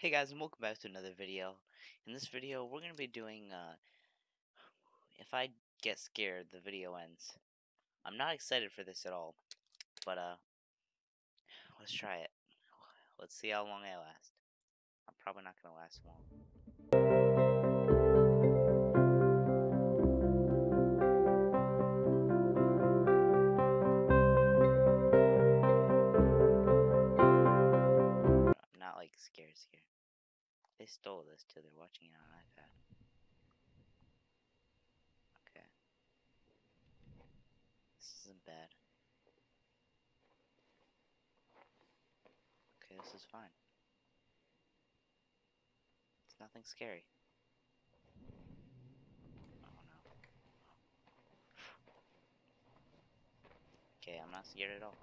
Hey guys and welcome back to another video. In this video we're going to be doing uh, if I get scared the video ends. I'm not excited for this at all but uh let's try it. Let's see how long I last. I'm probably not going to last long. Scared scared. They stole this too. They're watching it on iPad. Okay. This isn't bad. Okay, this is fine. It's nothing scary. Oh no. Oh. Okay, I'm not scared at all.